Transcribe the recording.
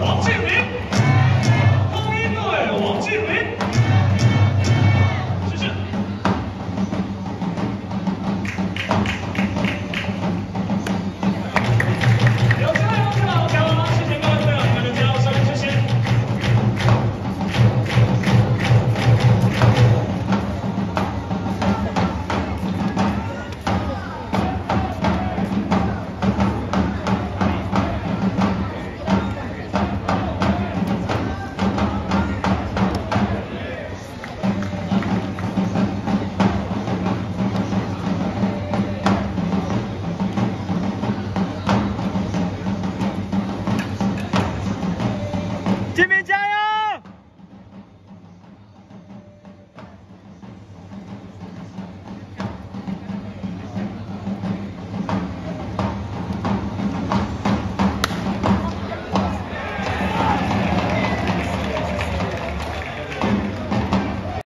王敬明。这边加